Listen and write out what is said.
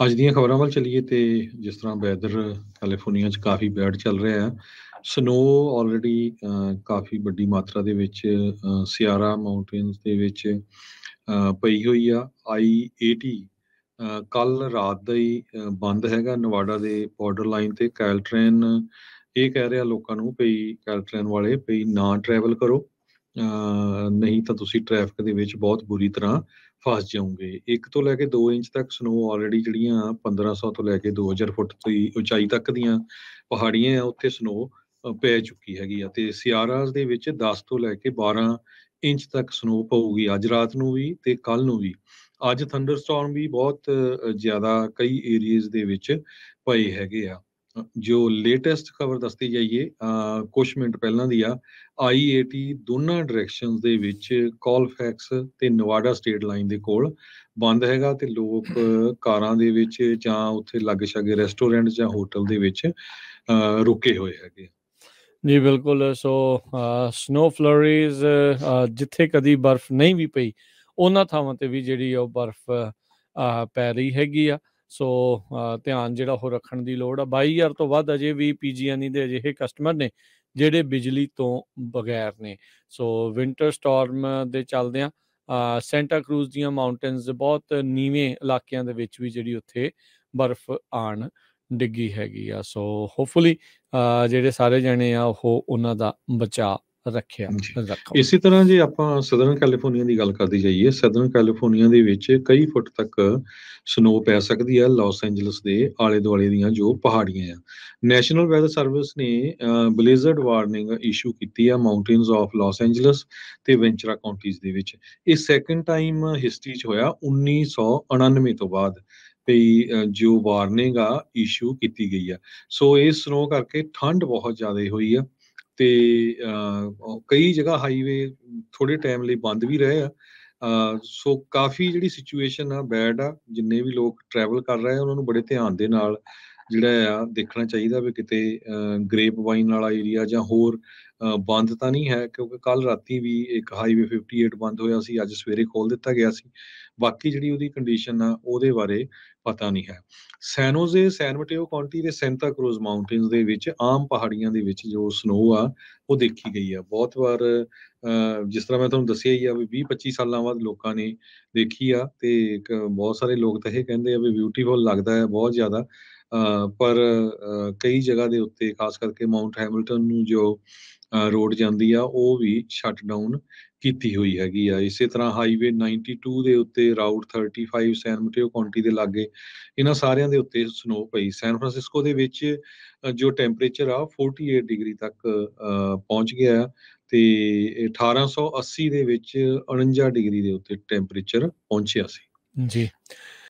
ਅੱਜ ਦੀਆਂ ਖਬਰਾਂ ਵੱਲ ਚਲੀਏ ਤੇ ਜਿਸ ਤਰ੍ਹਾਂ ਵੈਦਰ ਕੈਲੀਫੋਰਨੀਆ 'ਚ ਕਾਫੀ ਬੈਡ ਚੱਲ ਰਿਹਾ ਹੈ। ਸਨੋ ਆਲਰੇਡੀ ਕਾਫੀ ਵੱਡੀ ਮਾਤਰਾ ਦੇ ਵਿੱਚ ਸਿਆਰਾ ਮਾਊਂਟੇਨਸ ਦੇ ਵਿੱਚ ਪਈ ਹੋਈ ਆ। ਆਈ 80 ਕੱਲ ਰਾਤ ਦਾ ਹੀ ਬੰਦ ਹੈਗਾ ਨਵਾਡਾ ਦੇ ਬਾਰਡਰ ਲਾਈਨ ਤੇ। ਕੈਲਟ੍ਰੇਨ ਇਹ ਕਹਿ ਰਿਹਾ ਲੋਕਾਂ ਨੂੰ ਭਈ ਕੈਲਟ੍ਰੇਨ ਵਾਲੇ ਭਈ ਨਾ ਟਰੈਵਲ ਕਰੋ। ਨਹੀਂ ਤਾਂ ਤੁਸੀਂ ਟ੍ਰੈਫਿਕ ਦੇ ਵਿੱਚ ਬਹੁਤ ਬੁਰੀ ਤਰ੍ਹਾਂ ਫਸ ਜਾਓਗੇ। 1 ਤੋਂ ਲੈ ਕੇ 2 ਇੰਚ ਤੱਕ ਸਨੋ ਆਲਰੇਡੀ ਜਿਹੜੀਆਂ 1500 ਤੋਂ ਲੈ ਕੇ 2000 ਫੁੱਟ ਦੀ ਉਚਾਈ ਤੱਕ ਦੀਆਂ ਪਹਾੜੀਆਂ ਆ, ਉੱਥੇ ਸਨੋ ਪੈ ਚੁੱਕੀ ਹੈਗੀ ਆ। ਤੇ ਸਿਆਰਾਸ ਦੇ ਵਿੱਚ 10 ਤੋਂ ਲੈ ਕੇ 12 ਇੰਚ ਤੱਕ ਸਨੋ ਪਊਗੀ ਅੱਜ ਰਾਤ ਨੂੰ ਵੀ ਤੇ ਕੱਲ ਨੂੰ ਵੀ। ਅੱਜ ਥੰਡਰਸਟਾਰਮ ਵੀ ਬਹੁਤ ਜ਼ਿਆਦਾ ਕਈ ਏਰੀਆਜ਼ ਦੇ ਵਿੱਚ ਪਏ ਹੈਗੇ ਆ। ਜੋ ਲੇਟੈਸਟ ਖਬਰ ਦੱਸਦੀ ਜਾਈਏ ਕੁਝ ਮਿੰਟ ਪਹਿਲਾਂ ਦੀ ਆ ਆਈ80 ਦੋਨਾਂ ਡਾਇਰੈਕਸ਼ਨਸ ਦੇ ਵਿੱਚ ਕਾਲਫੈਕਸ ਤੇ ਨਵਾਡਾ ਸਟੇਟ ਲਾਈਨ ਦੇ ਕੋਲ ਬੰਦ ਹੈਗਾ ਤੇ ਲੋਕ ਕਾਰਾਂ ਦੇ ਵਿੱਚ ਜਾਂ ਉੱਥੇ ਲੱਗ ਛਾਗੇ ਰੈਸਟੋਰੈਂਟ ਜਾਂ ਹੋਟਲ ਦੇ ਵਿੱਚ ਰੁਕੇ ਹੋਏ ਹੈਗੇ ਜੀ, ਬਿਲਕੁਲ। ਸੋ ਸਨੋ ਫਲਰੀਜ਼ ਜਿੱਥੇ ਕਦੀ ਬਰਫ਼ ਨਹੀਂ ਵੀ ਪਈ, ਉਹਨਾਂ ਥਾਵਾਂ ਤੇ ਵੀ ਜਿਹੜੀ ਉਹ ਬਰਫ਼ ਪੈ ਰਹੀ ਹੈਗੀ ਆ। ਸੋ ਧਿਆਨ ਜਿਹੜਾ ਉਹ ਰੱਖਣ ਦੀ ਲੋੜ ਆ। 22000 ਤੋਂ ਵੱਧ ਅਜੇ ਵੀ ਪੀਜੀਐਨਈ ਦੇ ਅਜਿਹੇ ਕਸਟਮਰ ਨੇ, ਜਿਹੜੇ ਬਿਜਲੀ ਤੋਂ ਬਗੈਰ ਨੇ। ਸੋ ਵਿంటర్ ਸਟਾਰਮ ਦੇ ਚੱਲਦੇ ਆ। ਸੈਂਟਾ ਕਰੂਜ਼ ਦੀਆਂ ਮਾਊਂਟੇਨਸ ਬਹੁਤ ਨੀਵੇਂ ਇਲਾਕਿਆਂ ਦੇ ਵਿੱਚ ਵੀ ਜਿਹੜੀ ਉੱਥੇ ਬਰਫ਼ ਆਣ ਡਿੱਗੀ ਹੈਗੀ ਆ। ਸੋ, ਹੋਪਫੁਲੀ ਜਿਹੜੇ ਸਾਰੇ ਜਣੇ ਆ, ਉਹ ਉਹਨਾਂ ਦਾ ਬਚਾ ਰੱਖਿਆ ਰੱਖੋ। ਇਸੇ ਤਰ੍ਹਾਂ ਜੇ ਆਪਾਂ ਸਦਰਨ ਕੈਲੀਫੋਰਨੀਆ ਦੀ ਗੱਲ ਕਰਦੀ ਜਾਈਏ ਸਦਰਨ ਕੈਲੀਫੋਰਨੀਆ ਦੇ ਵਿੱਚ ਕਈ ਫੁੱਟ ਤੱਕ ਸਨੋ ਪੈ ਸਕਦੀ ਹੈ ਲਾਸ ਐਂਜਲਸ ਦੇ ਆਲੇ ਦੁਆਲੇ ਦੀਆਂ ਜੋ ਪਹਾੜੀਆਂ ਆ। ਨੈਸ਼ਨਲ ਵੈਦਰ ਸਰਵਿਸ ਨੇ ਬਲੇਜ਼ਰਡ ਵਾਰਨਿੰਗ ਇਸ਼ੂ ਕੀਤੀ ਆ ਮਾਊਂਟੇਨਸ ਆਫ ਲਾਸ ਐਂਜਲਸ ਤੇ ਵੈਂਚਰਾ ਕਾਉਂਟੀਜ਼ ਦੇ ਵਿੱਚ। ਇਹ ਸੈਕੰਡ ਟਾਈਮ ਹਿਸਟਰੀ 'ਚ ਹੋਇਆ 1999 ਤੋਂ ਬਾਅਦ ਪਈ ਜੋ ਵਾਰਨਿੰਗ ਆ ਇਸ਼ੂ ਕੀਤੀ ਗਈ ਆ। ਸੋ ਇਸ ਸਨੋ ਕਰਕੇ ਠੰਡ ਬਹੁਤ ਜ਼ਿਆਦਾ ਹੋਈ ਆ। ਤੇ ਕਈ ਜਗ੍ਹਾ ਹਾਈਵੇ ਥੋੜੇ ਟਾਈਮ ਲਈ ਬੰਦ ਵੀ ਰਹੇ ਆ। ਸੋ ਕਾਫੀ ਜਿਹੜੀ ਸਿਚੁਏਸ਼ਨ ਆ ਬੈਡ ਆ, ਜਿੰਨੇ ਵੀ ਲੋਕ ਟਰੈਵਲ ਕਰ ਰਹੇ ਆ, ਉਹਨਾਂ ਨੂੰ ਬੜੇ ਧਿਆਨ ਦੇ ਨਾਲ ਜਿਹੜਾ ਆ, ਦੇਖਣਾ ਚਾਹੀਦਾ ਵੀ ਕਿਤੇ ਗ੍ਰੇਪ ਵਾਈਨ ਵਾਲਾ ਏਰੀਆ ਜਾਂ ਹੋਰ ਬੰਦ ਤਾਂ ਨਹੀਂ ਹੈ, ਕਿਉਂਕਿ ਕੱਲ ਰਾਤੀ ਵੀ ਇੱਕ ਹਾਈਵੇ 58 ਬੰਦ ਹੋਇਆ ਸੀ, ਅੱਜ ਸਵੇਰੇ ਖੋਲ ਦਿੱਤਾ ਗਿਆ ਸੀ। ਬਾਕੀ ਜਿਹੜੀ ਉਹਦੀ ਕੰਡੀਸ਼ਨ ਆ, ਉਹਦੇ ਬਾਰੇ ਪਤਾ ਨਹੀਂ ਹੈ। San Jose San Mateo County ਦੇ ਸੈਂਟਾ ਕਰੂਜ਼ ਮਾਊਂਟੇਨਸ ਦੇ ਵਿੱਚ, ਆਮ ਪਹਾੜੀਆਂ ਦੇ ਵਿੱਚ ਜੋ ਸਨੋ ਆ, ਉਹ ਦੇਖੀ ਗਈ ਆ। ਬਹੁਤ ਵਾਰ ਜਿਸ ਤਰ੍ਹਾਂ ਮੈਂ ਤੁਹਾਨੂੰ ਦੱਸਿਆ ਹੀ ਆ ਵੀ 20 25 ਸਾਲਾਂ ਬਾਅਦ ਲੋਕਾਂ ਨੇ ਦੇਖੀ ਆ, ਤੇ ਬਹੁਤ ਸਾਰੇ ਲੋਕ ਤਾਂ ਇਹ ਕਹਿੰਦੇ ਆ ਵੀ ਬਿਊਟੀਫੁਲ ਲੱਗਦਾ ਹੈ, ਬਹੁਤ ਜ਼ਿਆਦਾ। ਪਰ ਕਈ ਜਗ੍ਹਾ ਦੇ ਉੱਤੇ, ਖਾਸ ਕਰਕੇ ਮਾਉਂਟ ਹੈਮਿਲਟਨ ਨੂੰ ਜੋ ਰੋਡ ਜਾਂਦੀ ਆ, ਉਹ ਵੀ ਸ਼ਟ ਡਾਊਨ ਕੀਤੀ ਹੋਈ ਹੈਗੀ ਆ। ਇਸੇ ਤਰ੍ਹਾਂ ਹਾਈਵੇ 92 ਦੇ ਉੱਤੇ ਰਾਊਟ 35 ਸੈਨ ਮਟੇਓ ਕਾਉਂਟੀ ਦੇ ਲਾਗੇ, ਇਹਨਾਂ ਸਾਰਿਆਂ ਦੇ ਉੱਤੇ ਸਨੋ ਪਈ। ਸੈਨ ਫਰਾਂਸਿਸਕੋ ਦੇ ਵਿੱਚ ਜੋ ਟੈਂਪਰੇਚਰ ਆ 48 ਡਿਗਰੀ ਤੱਕ ਪਹੁੰਚ ਗਿਆ ਤੇ 1880 ਦੇ ਵਿੱਚ 49 ਡਿਗਰੀ ਦੇ ਉੱਤੇ ਟੈਂਪਰੇਚਰ ਪਹੁੰਚਿਆ ਸੀ। ਜੀ।